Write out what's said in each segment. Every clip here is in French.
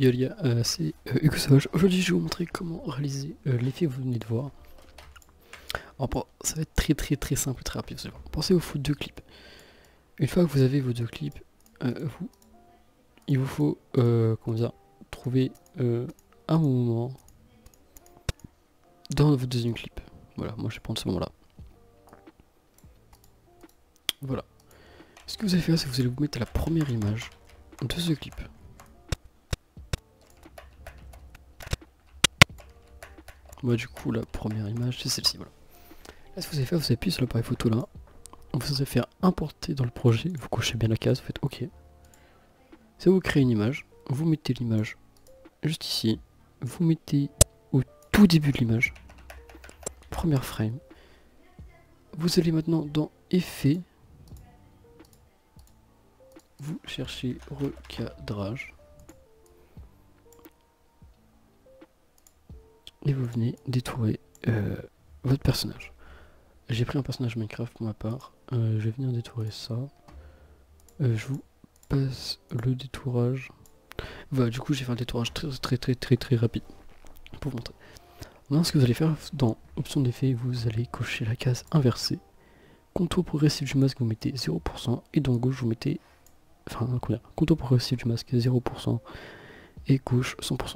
Yo les gars, euh, c'est euh, Hugo. Aujourd'hui je vais vous montrer comment réaliser euh, l'effet que vous venez de voir. Ça va être très très très simple et très rapide. Pensez aux deux clips. Une fois que vous avez vos deux clips, euh, vous, il vous faut comment dire, trouver un moment dans votre deuxième clip. Voilà, moi je vais prendre ce moment là. Voilà. Ce que vous allez faire, c'est que vous allez vous mettre à la première image de ce clip. Moi du coup la première image c'est celle-ci voilà. Là ce que vous allez faire, vous appuyez sur l'appareil photo là, vous allez faire importer dans le projet, vous cochez bien la case, vous faites OK. Ça vous crée une image, vous mettez l'image juste ici, vous mettez au tout début de l'image, première frame. Vous allez maintenant dans effet, vous cherchez recadrage. Et vous venez détourer euh, votre personnage. J'ai pris un personnage Minecraft pour ma part, Euh, je vais venir détourer ça. Euh, je vous passe le détourage. Voilà, du coup, vais faire le détourage très très très très très rapide pour vous montrer. Maintenant, ce que vous allez faire dans option d'effet, vous allez cocher la case inversée. Contour progressif du masque, vous mettez 0%, et dans gauche, vous mettez. Enfin, combien? Contour progressif du masque 0%, et gauche 100%.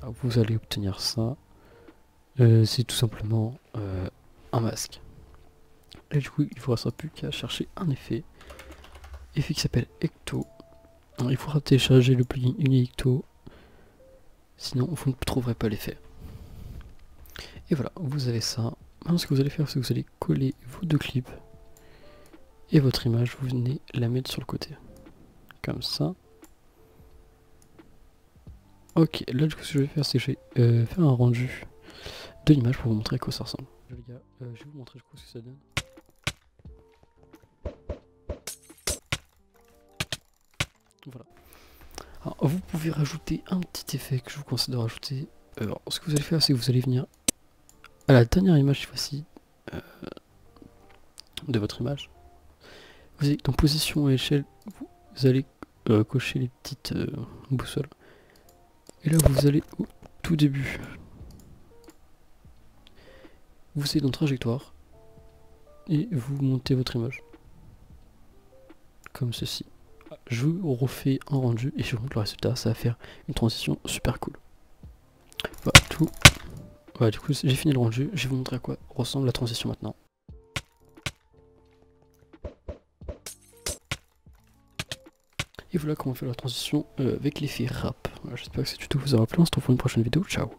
Alors, vous allez obtenir ça. Euh, c'est tout simplement euh, un masque. Et du coup, il ne vous restera plus qu'à chercher un effet. Effet qui s'appelle Ecto. Il faudra télécharger le plugin Uni-Ecto. Sinon, vous ne trouverez pas l'effet. Et voilà, vous avez ça. Maintenant, ce que vous allez faire, c'est que vous allez coller vos deux clips. Et votre image, vous venez la mettre sur le côté. Comme ça. Ok, là du coup ce que je vais faire c'est que je vais euh, faire un rendu de l'image pour vous montrer à quoi ça ressemble. Les gars, euh, je vais vous montrer coup ce que ça donne. Voilà. Alors, vous pouvez rajouter un petit effet que je vous conseille de rajouter. Alors, ce que vous allez faire, c'est que vous allez venir à la dernière image cette fois-ci euh, de votre image. Vous allez dans position et échelle, vous, allez euh, cocher les petites euh, boussoles. Et là, vous allez au tout début. Vous allez dans trajectoire et vous montez votre image. Comme ceci. Je vous refais un rendu et je vous montre le résultat. Ça va faire une transition super cool. Voilà, tout. Voilà, du coup, j'ai fini le rendu. Je vais vous montrer à quoi ressemble la transition maintenant. Et voilà comment fait la transition euh, avec l'effet rap. J'espère que ce tuto vous aura plu. On se retrouve pour une prochaine vidéo. Ciao